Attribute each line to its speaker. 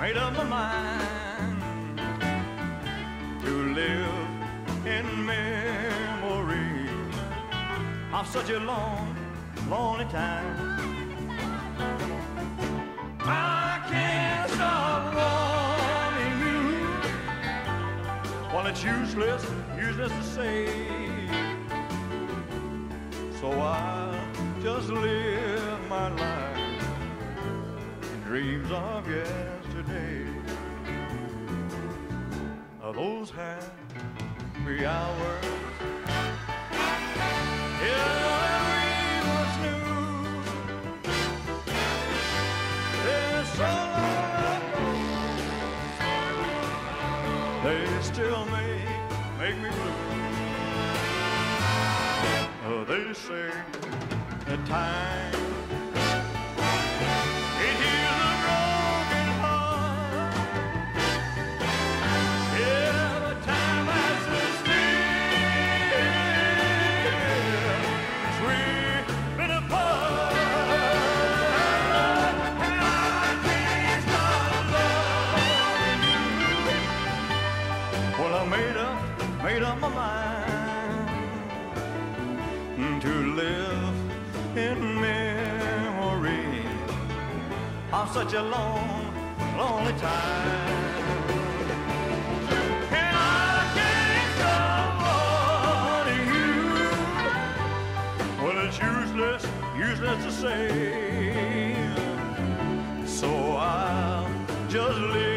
Speaker 1: made up my mind to live in memory of such a long, lonely time. I can't stop wanting you. Well, it's useless, useless to say. So I'll just live my life dreams of yesterday. Of those happy hours. There's so long. They still make, make me blue. Oh, they say that time made up, made up my mind to live in memory of such a long, lonely time. it's useless, useless to say. So I'll just live.